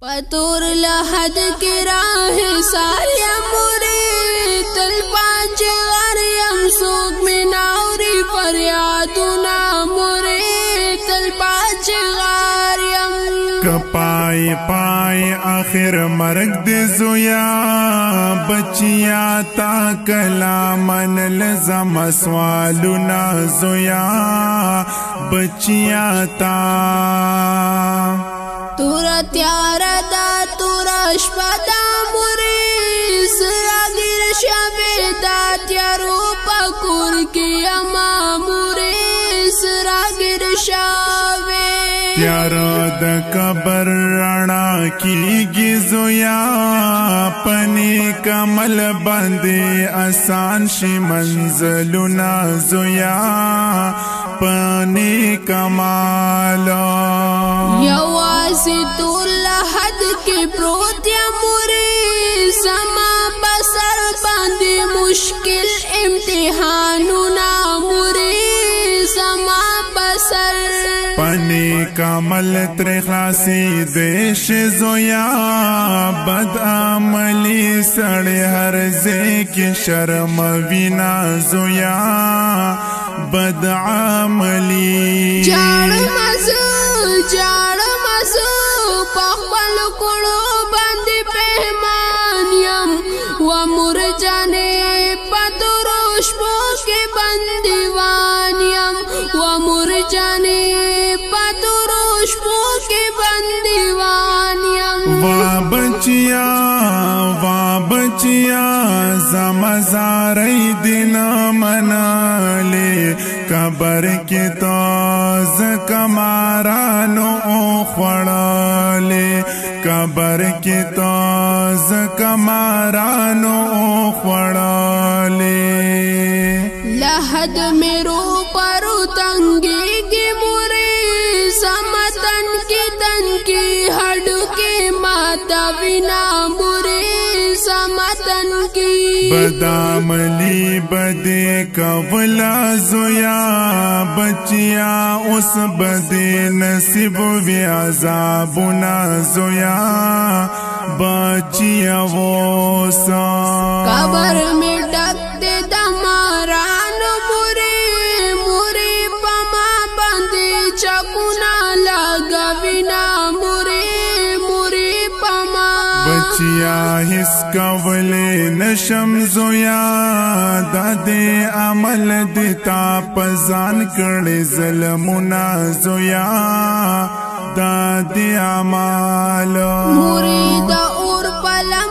پتور له حد کې راه سار یم مرې تل پانچ غر یم سوق می ناوري فریادونه مرې تل پانچ غر یم کپای پای اخر مرګ دې زویا بچیا تا کلامن لزم سوالونه زویا بچیا تا تور تیار دا تور شپه دا مورې زرا ګر شمه دا تیارو پکور کې اما مورې زرا ګر شاوې تیار د قبر رڼا کېږي زویا پني کمل باندې آسان شي منزلونه زویا پني کمال یو کې پروت یا مورې سما بسر باندې مشکل امتحانونه مورې سما بسر پنی کامل تر خلاصي دیش زویا بد عملی سړی هر ځکه شرم وینا زویا بد عملی جاړ مزه جاړ په خپل کړو باندې پهمان يم و مور جانې پدرو شپو کې باندې وان يم و مور جانې پدرو شپو کې باندې وان يم وا بچیا وا بچیا زمزارې دنا مناله قبر کې تو ز کمارانو خوړا वाले कबर के ताज कमारानो खड़ाले लहद मेरो पर तंगे के मोरे समतन के तन के हड़ के माता बिना بدا ملی بدے کولا زویا بچیا اس بدے نصیب ویا زابنا زویا بچیا وہ سا قبر میں ڈک دے دمارا بیا هیڅ کولې نشم زویا د دې عمل د تا پزان کړې ظلمونه زویا د دې عمل مرید اور پلم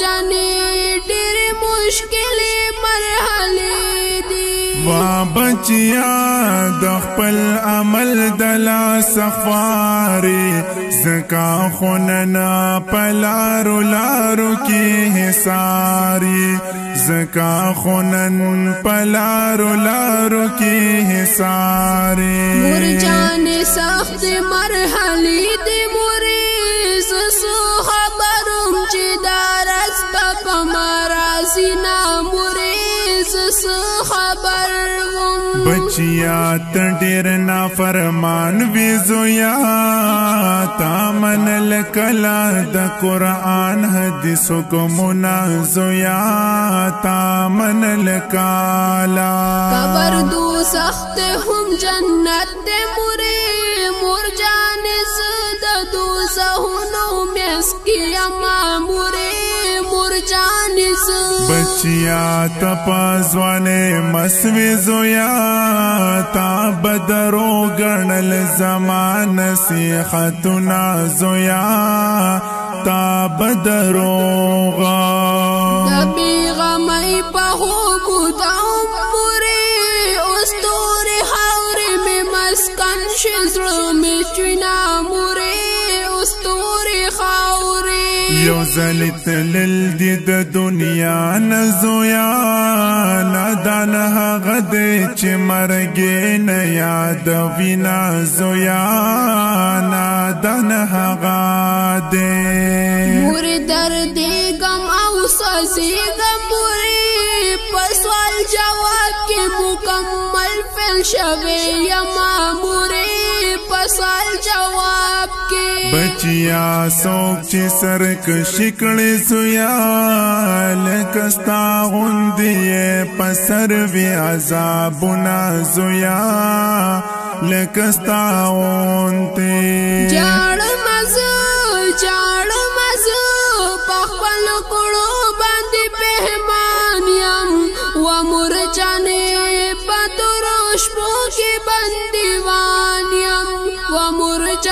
جانې ډېرې مشکلې مرحلې دي وا بچیا د خپل عمل د لا سفارې زکا خوننا پلارو لارو کې حساري زکا خونن پلارو لارو کې حساري مور جانې سخت مرحلې دي مورې زسو خبروم چې دا مرا سینا مریز خبر وم بچیا تډیر نا فرمان وی زویا تا من لکلا د قران حدیث کو منا زویا تا من لکالا قبر دو سخت هم جنت دې مورې مور جان زد دو سهونو مسکیا مامورې بچیا تپازوانه مسوی زویا تا بدرو گنل زمان سیحتنا زویا تا بدرو غا نبی غمی پهو بوداو پوری استوری حوری می مسکن شزرو می چوینا موری یو زل تلل دی د دنیا نزویا نادان هغه دې چې مرګ نه یاد وینا زویا نادان هغه دې مور درد غم او سوسي غم پوری پسوال جواب کې مکمل فل شوي یا ماموري پسوال جواب کې بچیا سوک چی سرک شکڑی سویا لکستا غندی پسر وی عذابنا زویا لکستا غندی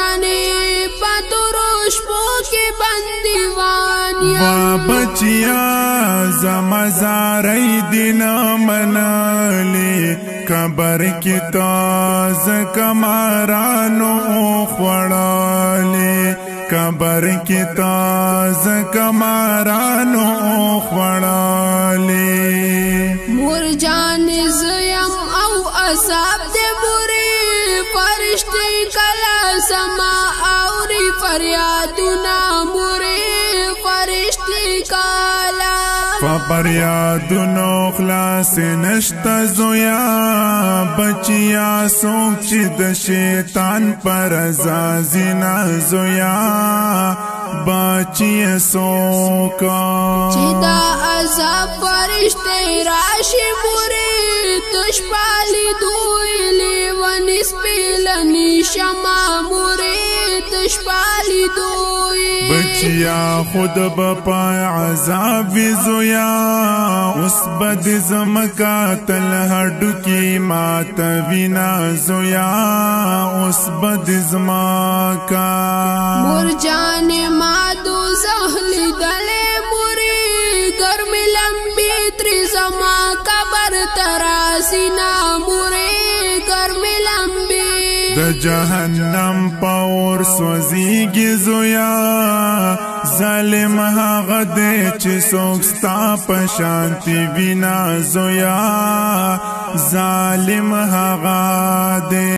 جانې په تورو شپو کې بندیوان یم بچیا زما زارې دین مناله قبر کې تازه کمارانو خړاله قبر کې تازه کمارانو خړاله فریادونه مورې فرشتي کالا فریادونو خلاص نشتا زویا بچیا سوک چې د شیطان پر ازازینا زویا بچیا سوک چې دا عذاب فرشتي راشي موري تشپالی دوی لیوانی سپیلنی شما موري تشپالی دوی بچیا خود بپای عذاب زویا اس بد زمکا تل هډو کی مات وینا زویا اس بد زمکا مور جان ما دو زهل دل د جهنم پاور سوزيږي زویا ظالم هغه دې چې څوک ستا په شانتي وینا زویا ظالم هغه دې